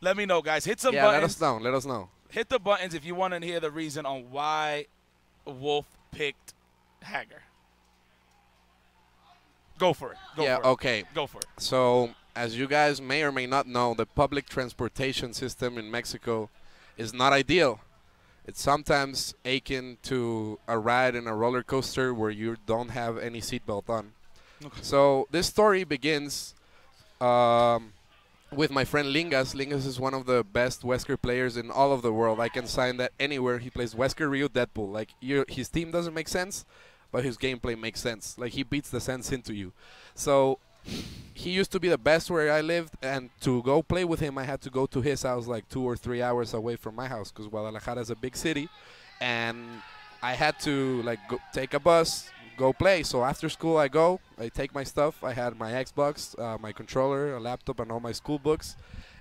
Let me know, guys. Hit some yeah, let us know. Let us know. Hit the buttons if you want to hear the reason on why Wolf picked Haggar. Go for it. Go yeah, for it. okay. Go for it. So, as you guys may or may not know, the public transportation system in Mexico is not ideal. It's sometimes akin to a ride in a roller coaster where you don't have any seatbelt on. Okay. So, this story begins um, with my friend Lingas. Lingas is one of the best Wesker players in all of the world. I can sign that anywhere. He plays Wesker, Ryu, Deadpool. Like, his team doesn't make sense, but his gameplay makes sense. Like, he beats the sense into you. So, he used to be the best where I lived, and to go play with him, I had to go to his house like two or three hours away from my house because Guadalajara is a big city, and I had to like go, take a bus, go play. So after school, I go, I take my stuff. I had my Xbox, uh, my controller, a laptop, and all my school books,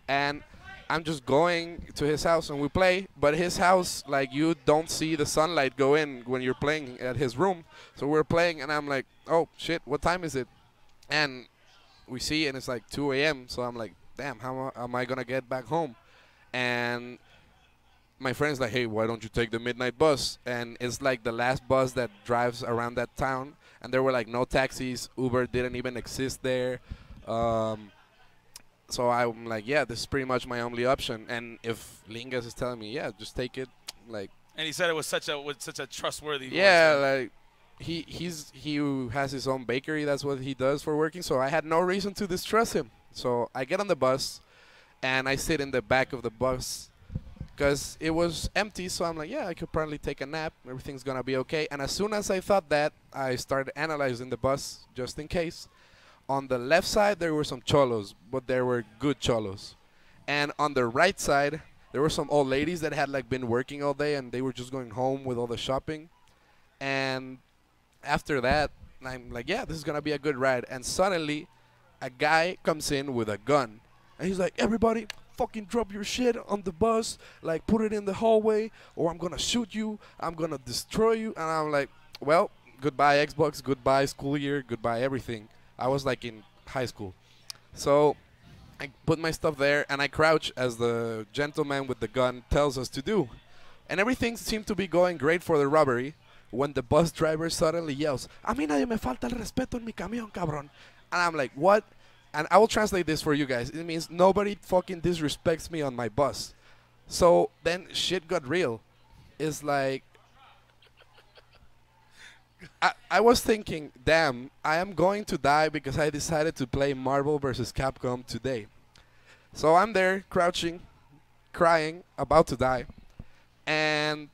and I'm just going to his house and we play. But his house, like you don't see the sunlight go in when you're playing at his room. So we're playing, and I'm like, oh shit, what time is it? And we see and it's like 2 a.m. So I'm like, damn, how am I gonna get back home? And my friend's like, hey, why don't you take the midnight bus? And it's like the last bus that drives around that town. And there were like no taxis. Uber didn't even exist there. Um, so I'm like, yeah, this is pretty much my only option. And if Lingas is telling me, yeah, just take it, like, And he said it was such a was such a trustworthy. voice. yeah, like he he's he has his own bakery. That's what he does for working. So I had no reason to distrust him. So I get on the bus, and I sit in the back of the bus because it was empty. So I'm like, yeah, I could probably take a nap. Everything's gonna be okay. And as soon as I thought that, I started analyzing the bus just in case. On the left side, there were some cholos, but there were good cholos. And on the right side, there were some old ladies that had like been working all day and they were just going home with all the shopping. And after that, I'm like, yeah, this is gonna be a good ride. And suddenly, a guy comes in with a gun, and he's like, everybody, fucking drop your shit on the bus, like put it in the hallway, or I'm gonna shoot you. I'm gonna destroy you. And I'm like, well, goodbye Xbox, goodbye school year, goodbye everything. I was like in high school, so I put my stuff there and I crouch as the gentleman with the gun tells us to do. And everything seemed to be going great for the robbery when the bus driver suddenly yells, A mí nadie me falta el respeto en mi camión, cabrón. And I'm like, what? And I will translate this for you guys. It means nobody fucking disrespects me on my bus. So then shit got real. It's like, I, I was thinking, damn, I am going to die because I decided to play Marvel vs. Capcom today. So I'm there, crouching, crying, about to die. And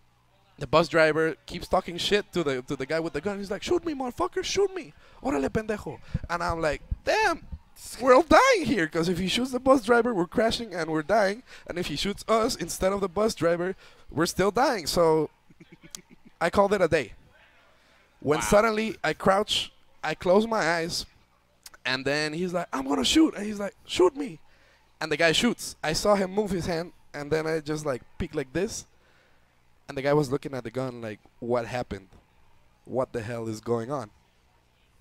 the bus driver keeps talking shit to the to the guy with the gun. He's like, "Shoot me, motherfucker! Shoot me! Órale, pendejo!" And I'm like, "Damn, we're all dying here because if he shoots the bus driver, we're crashing and we're dying. And if he shoots us instead of the bus driver, we're still dying." So I called it a day. When suddenly I crouch, I close my eyes, and then he's like, "I'm gonna shoot," and he's like, "Shoot me!" And the guy shoots. I saw him move his hand, and then I just like peek like this, and the guy was looking at the gun like, "What happened? What the hell is going on?"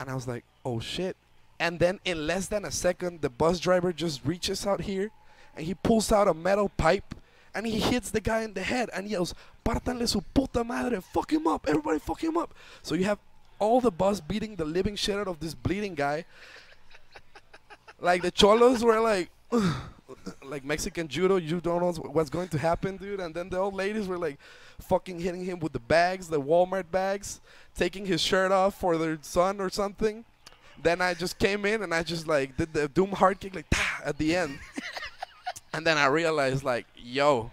And I was like, "Oh shit!" And then in less than a second, the bus driver just reaches out here, and he pulls out a metal pipe, and he hits the guy in the head and yells, "Pártanle su puta madre! Fuck him up! Everybody, fuck him up!" So you have all the bus beating the living shit out of this bleeding guy. like the cholos were like. like Mexican judo, you don't know what's going to happen, dude. And then the old ladies were like fucking hitting him with the bags, the Walmart bags, taking his shirt off for their son or something. Then I just came in and I just like did the doom hard kick like at the end. and then I realized like, yo,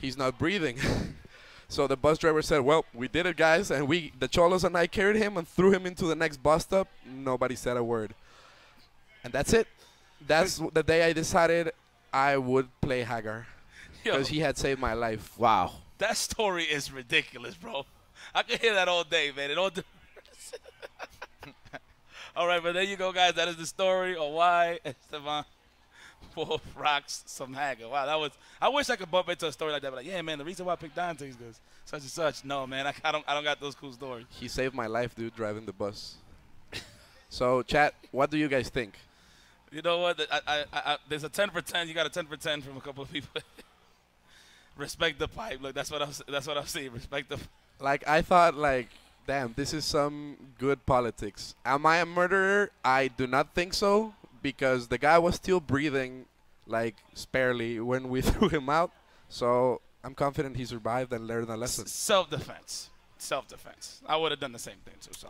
he's not breathing. so the bus driver said, "Well, we did it, guys." And we, the cholos and I, carried him and threw him into the next bus stop. Nobody said a word. And that's it. That's the day I decided I would play Haggar because he had saved my life. Wow. that story is ridiculous, bro. I could hear that all day, man. It all. All right, but there you go, guys. That is the story of why Esteban Wolf rocks some Haggar. Wow, that was. I wish I could bump into a story like that. But like, yeah, man, the reason why I picked Dante is such and such. No, man, I, I don't. I don't got those cool stories. He saved my life, dude, driving the bus. so, chat, what do you guys think? You know what? I, I, I, there's a 10 for 10. You got a 10 for 10 from a couple of people. Respect the pipe. Look, that's what I'm. That's what I'm saying. Respect the. Like I thought, like, damn, this is some good politics. Am I a murderer? I do not think so because the guy was still breathing, like sparely when we threw him out. So I'm confident he survived and learned a lesson. Self defense. Self defense. I would have done the same thing too. So.